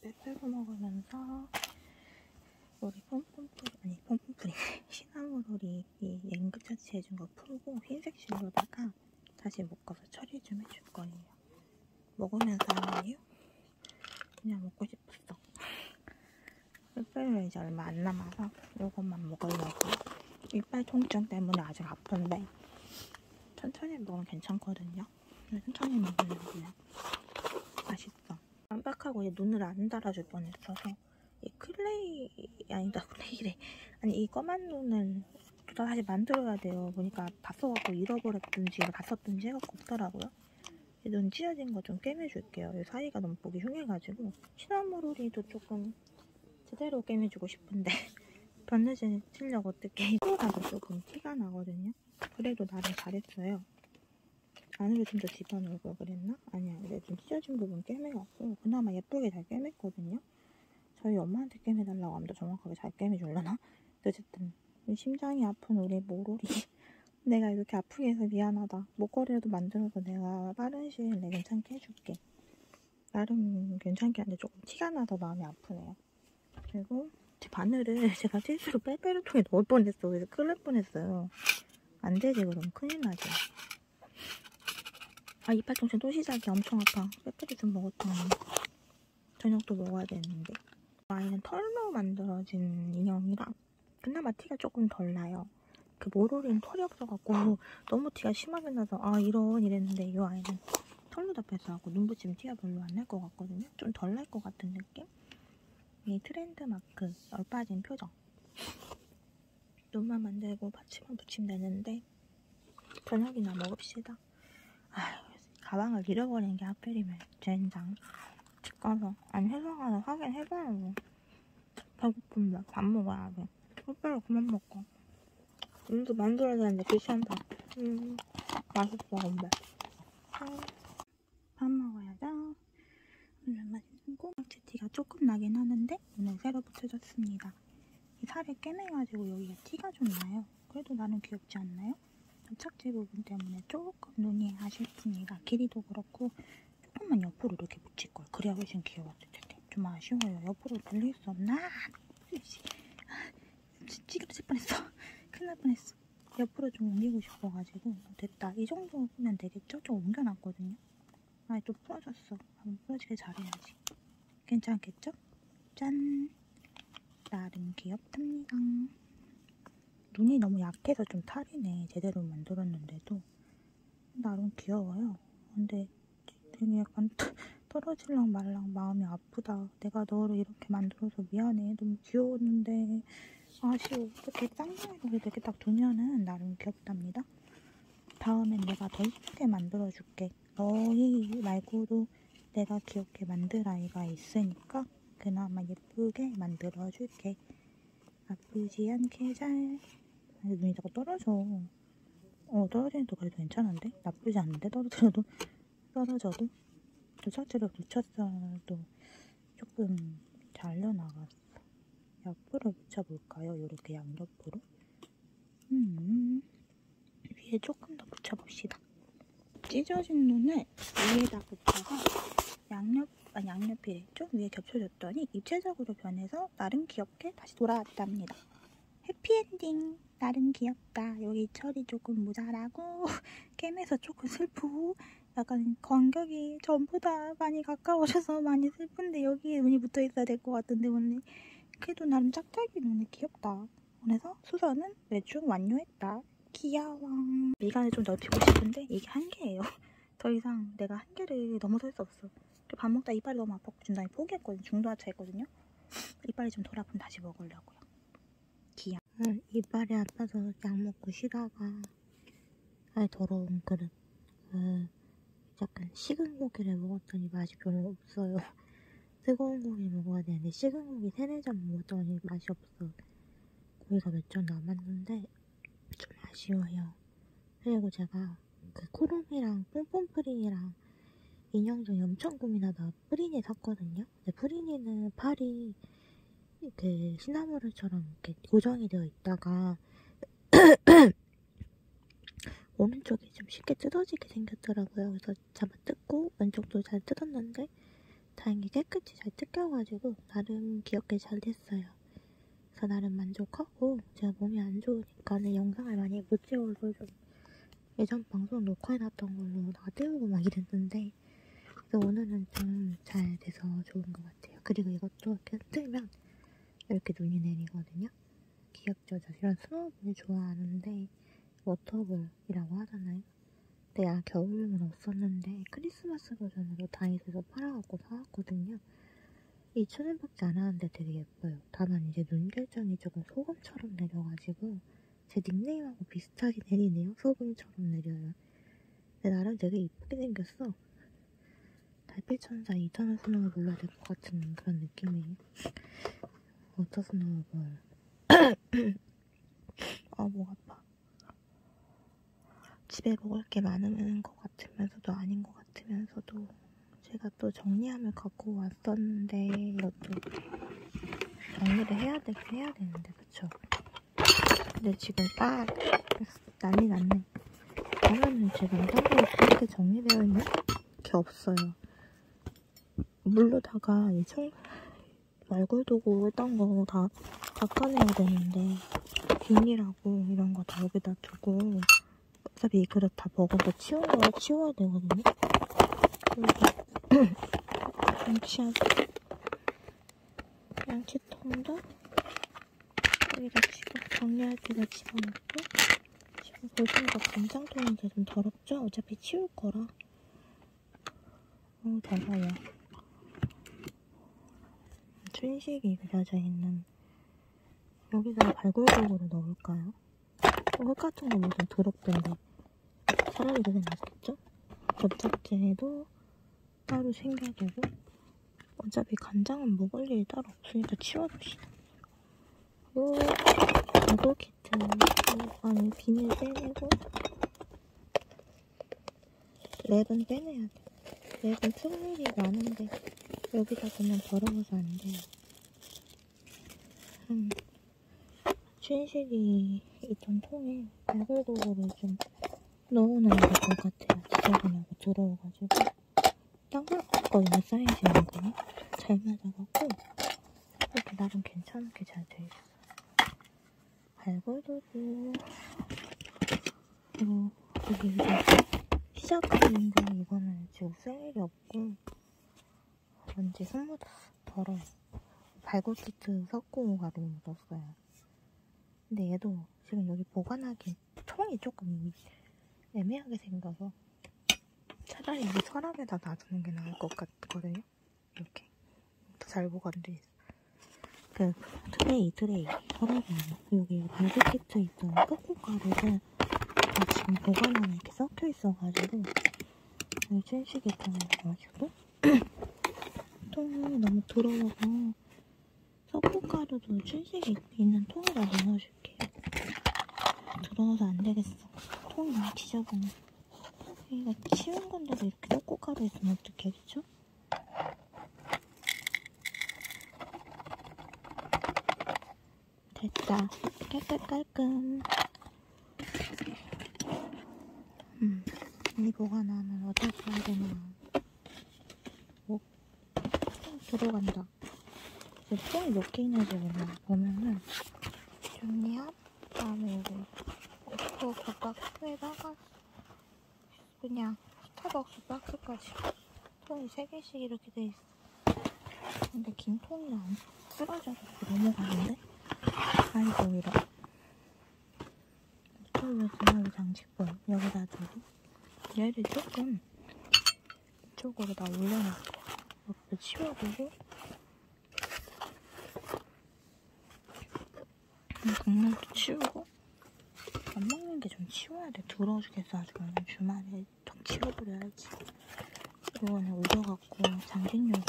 빼빼로 먹으면서 우리 폼폼푸린 아니 폼폼푸린 시나모롤이 이 앵그처치 해준 거 풀고 흰색 실로다가 다시 묶어서 처리 좀 해줄 거예요. 먹으면서 이유? 그냥 먹고 싶었어. 빼빼로 이제 얼마 안 남아서 이것만 먹으려고. 이빨 통증 때문에 아직 아픈데 천천히 먹으면 괜찮거든요. 천천히 먹으려고요. 맛있어. 깜빡하고 얘 눈을 안 달아줄 뻔했어서 이 clay 아니다 clay래 아니 이 검은 눈을 또 다시 만들어야 돼요. 보니까 다 써갖고 잃어버렸든지 갔었든지 해갖고 없더라고요. 이눈 찢어진 거 좀 꿰매줄게요. 이 사이가 너무 보기 흉해가지고 시나모롤이도 조금 제대로 꿰매주고 싶은데 바느질 치려고 어떻게 이거라도 조금 티가 나거든요. 그래도 나름 잘했어요. 안으로 좀 더 집어넣을 걸 그랬나? 아니야. 근데 좀 찢어진 부분 꿰매갖고 그나마 예쁘게 잘 꿰맸거든요. 저희 엄마한테 꿰매달라고 하면 더 정확하게 잘 꿰매줄려나? 어쨌든 심장이 아픈 우리 모롤이 내가 이렇게 아프게 해서 미안하다. 목걸이라도 만들어서 내가 빠른 시일 내에 괜찮게 해줄게. 나름 괜찮게 하는데 조금 티가 나서 마음이 아프네요. 그리고 제 바늘을 제가 실수로 빼빼로통에 넣을 뻔했어. 그래서 큰일 날 뻔했어요. 안 되지 그럼 큰일 나지. 아 이빨 통증 또 시작이야. 엄청 아파. 빼빼로 좀 먹었더니 저녁도 먹어야 되는데. 아이는 털로 만들어진 인형이라 그나마 티가 조금 덜 나요. 그 모로리는 털이 없어갖고 너무 티가 심하게 나서 아 이런 이랬는데 이 아이는 털로 덮여서갖고 눈 붙이면 티가 별로 안 날 것 같거든요. 좀 덜 날 것 같은 느낌? 이 트렌드 마크 얼빠진 표정. 눈만 만들고 파츠만 붙이면 되는데 저녁이나 먹읍시다. 아휴 가방을 잃어버린 게 하필이면 젠장. 집 가서 아니 회사 가서 확인해봐야지. 배고픈데 밥 먹어야 돼. 빨리 그만 먹고. 음도 만들어야 되는데 귀찮다. 음, 맛있어 근데. 음, 밥 먹어야죠. 오늘 맛있는 꼬막치티가 조금 나긴 하는데 오늘 새로 붙여줬습니다. 이 살을 깨매가지고 여기가 티가 좀 나요. 그래도 나는 귀엽지 않나요? 접착제 부분 때문에 조금 눈이 아쉽습니다. 길이도 그렇고 조금만 옆으로 이렇게 붙일 걸. 그래야 훨씬 귀여웠을 텐데. 좀 아쉬워요. 옆으로 돌릴 수 없나? 찌그러질 뻔했어. 큰일 날 뻔했어. 옆으로 좀 옮기고 싶어가지고 됐다. 이 정도면 되겠죠? 좀 옮겨놨거든요. 아, 좀 부러졌어. 한번 부러지게 잘해야지. 괜찮겠죠? 짠! 나름 귀엽답니다. 눈이 너무 약해서 좀 탈이네. 제대로 만들었는데도 나름 귀여워요. 근데 되게 약간 떨어질랑 말랑 마음이 아프다. 내가 너를 이렇게 만들어서 미안해. 너무 귀여웠는데 아쉬워. 이렇게 쌍둥이로 이렇게 딱 두면은 나름 귀엽답니다. 다음엔 내가 더 이쁘게 만들어줄게. 너희 말고도 내가 귀엽게 만들 아이가 있으니까 그나마 예쁘게 만들어줄게. 아프지 않게 잘. 아니, 눈이 자꾸 떨어져. 어, 떨어지니까 그래도 괜찮은데? 나쁘지 않은데? 떨어져도? 떨어져도? 도착지를 붙였어도 조금 잘려나갔어. 옆으로 붙여볼까요? 이렇게 양옆으로. 음, 위에 조금 더 붙여봅시다. 찢어진 눈을 위에다 붙여서 양옆, 아니 양옆이래. 좀 위에 겹쳐줬더니 입체적으로 변해서 나름 귀엽게 다시 돌아왔답니다. 해피엔딩! 나름 귀엽다. 여기 철이 조금 모자라고 게임에서 조금 슬프고 약간 간격이 전보다 많이 가까워져서 많이 슬픈데 여기에 눈이 붙어 있어야 될 것 같은데 오늘 그래도 나름 짝짝이 눈이 귀엽다. 그래서 수선은 매중 완료했다. 귀여워. 미간을 좀 넓히고 싶은데 이게 한계예요. 더 이상 내가 한계를 넘어설 수 없어. 밥 먹다 이빨이 너무 아팠고 중간에 포기했거든요. 중도하차 했거든요. 이빨이 좀덜 아프면 다시 먹으려고요. 귀여워. 응, 이빨이 아파서 약 먹고 쉬다가 아예 더러운 그릇. 그 약간 식은 고기를 먹었더니 맛이 별로 없어요. 뜨거운 고기 먹어야 되는데 식은 고기 세네 점 먹었더니 맛이 없어. 고기가 몇 점 남았는데 좀 아쉬워요. 그리고 제가 그 코롬이랑 뽐뽐프린이랑 인형 중에 엄청 고민하다 프린이 샀거든요. 근데 프린이는 팔이 그 시나모르처럼 이렇게 고정이 되어 있다가 오른쪽이 좀 쉽게 뜯어지게 생겼더라고요. 그래서 잡아 뜯고 왼쪽도 잘 뜯었는데 다행히 깨끗이 잘 뜯겨가지고 나름 귀엽게 잘 됐어요. 그래서 나름 만족하고 제가 몸이 안 좋으니까는 영상을 많이 못 찍어서 좀 예전 방송 녹화해놨던 걸로 다 떼우고 막 이랬는데 오늘은 좀 잘 돼서 좋은 것 같아요. 그리고 이것도 이렇게 흔들면 이렇게 눈이 내리거든요. 귀엽죠? 저 이런 snowball 좋아하는데 water ball이라고 하잖아요. 근데 야 겨울용은 없었는데 크리스마스 버전으로 다이소에서 팔아갖고 사왔거든요. 2,000원밖에 안 하는데 되게 예뻐요. 다만 이제 눈 결정이 조금 소금처럼 내려가지고 제 닉네임하고 비슷하게 내리네요. 소금처럼 내려요. 근데 나름 되게 이쁘게 생겼어. 달빛천사 2,000원 snow 불러야 될 것 같은 그런 느낌이에요. water snowball. 아, 목 아파. 집에 먹을 게 많은 것 같으면서도 아닌 것 같으면서도 제가 또 정리함을 갖고 왔었는데 이것도 정리를 해야 되긴 해야 되는데 그쵸? 근데 지금 딱 난리 났네. 보면은 제 냉장고에 그렇게 정리되어 있는 게 없어요. 물로다가 이 청, 말굴도구 했던 거 다 닦아내야 되는데 비닐하고 이런 거 다 여기다 두고 어차피 이 그릇 다 먹어서 치운 거 치워야 되거든요. 그리고 양치한 양치통도 여기다 집어 정리할 때다 집어넣고 지금 보시니까 간장통인데 좀 더럽죠? 어차피 치울 거라. 어 더러워. 춘식이 그려져 있는 여기다가 발굴도구를 넣을까요? 어, 흙 같은 거 무슨 더럽던데 차라리 그게 낫겠죠? 접착제도 따로 챙겨두고 어차피 간장은 먹을 일이 따로 없으니까 치워둡시다 요 가구 키트 아니 비닐 빼내고 랩은 빼내야 돼 랩은 특일이 많은데 여기다 두면 더러워서 안 돼요 음. 춘식이 있던 통에 발굴도구를 좀 넣어놔야 될 것 같아요. 지저분하고 더러워가지고. 땅콩거리만 쌓여지는 거네. 잘 맞아갖고 이렇게 나름 괜찮게 잘 돼 있어요. 발굴도구 그리고 여기 이제 시작하는 거 이거는 지금 쓸 일이 없고 왠지 손 묻었어. 더러워. 발굴 키트 섞고 가득 묻었어요. 근데 얘도 지금 여기 보관하기 통이 조금 애매하게 생겨서 차라리 이 서랍에다 놔두는 게 나을 것 같거든요. 이렇게 더잘 보관돼 있어. 그 트레이 트레이 서랍에 여기 발굴 키트 있던 코코가루를 다 지금 보관 안에 이렇게 섞여 있어가지고 여기 춘식이 통에 가지고 더러워서 석고가루도 춘식이 있는 통에다 넣어줄게요. 더러워서 안 되겠어. 통이 너무 지저분해. 이거 치운 건데도 이렇게 석고가루 있으면 어떡해, 그쵸? 됐다. 깔끔깔끔. 음, 이 보관하면 어떻게 해야 되나. 오, 들어간다. 통이 몇개 있는지 몰라. 보면은 정리함 다음에 여기 오토 그 박스에다가 그냥 스타벅스 박스까지 통이 3개씩 이렇게 돼 있어. 근데 긴 통이 안 쓰러져서 넘어가는데? 아이고 이런 스토브 분할 장식본 여기다 두고 얘를 조금 이쪽으로 다 이렇게 치워두고 국물도 치우고 안 먹는 게 좀 치워야 돼. 더러워 죽겠어 아주 주말에 좀 치워버려야지. 이거는 우려갖고 장식용으로